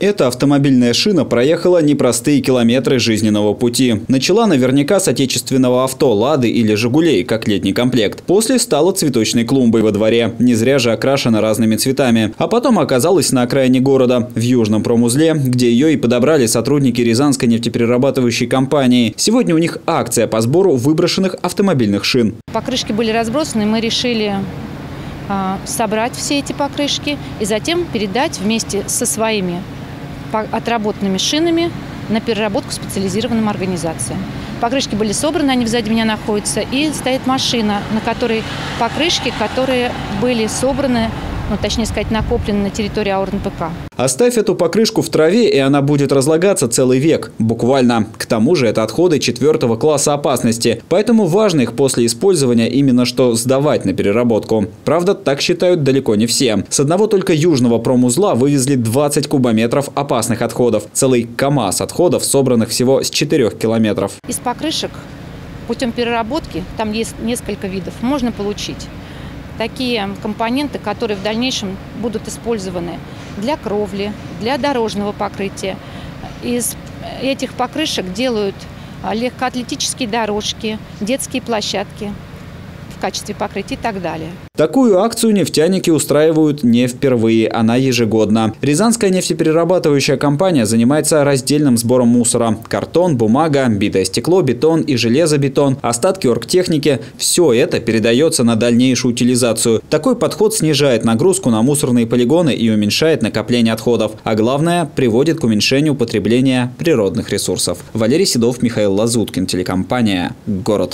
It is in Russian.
Эта автомобильная шина проехала непростые километры жизненного пути. Начала наверняка с отечественного авто «Лады» или «Жигулей», как летний комплект. После стала цветочной клумбой во дворе. Не зря же окрашена разными цветами. А потом оказалась на окраине города, в Южном промузле, где ее и подобрали сотрудники Рязанской нефтеперерабатывающей компании. Сегодня у них акция по сбору выброшенных автомобильных шин. Покрышки были разбросаны, мы решили а, собрать все эти покрышки и затем передать вместе со своими отработанными шинами на переработку специализированным организациям. Покрышки были собраны, они сзади меня находятся, и стоит машина, на которой покрышки, которые были собраны ну, точнее сказать, накоплено на территории АУРНПК. Оставь эту покрышку в траве, и она будет разлагаться целый век. Буквально. К тому же это отходы четвертого класса опасности. Поэтому важно их после использования именно что сдавать на переработку. Правда, так считают далеко не все. С одного только южного промузла вывезли 20 кубометров опасных отходов. Целый КАМАЗ отходов, собранных всего с 4 километров. Из покрышек путем переработки, там есть несколько видов, можно получить такие компоненты, которые в дальнейшем будут использованы для кровли, для дорожного покрытия. Из этих покрышек делают а, легкоатлетические дорожки, детские площадки качестве покрытия и так далее. Такую акцию нефтяники устраивают не впервые, она ежегодна. Рязанская нефтеперерабатывающая компания занимается раздельным сбором мусора. Картон, бумага, битое стекло, бетон и железобетон, остатки оргтехники – все это передается на дальнейшую утилизацию. Такой подход снижает нагрузку на мусорные полигоны и уменьшает накопление отходов. А главное – приводит к уменьшению потребления природных ресурсов. Валерий Седов, Михаил Лазуткин, телекомпания «Город».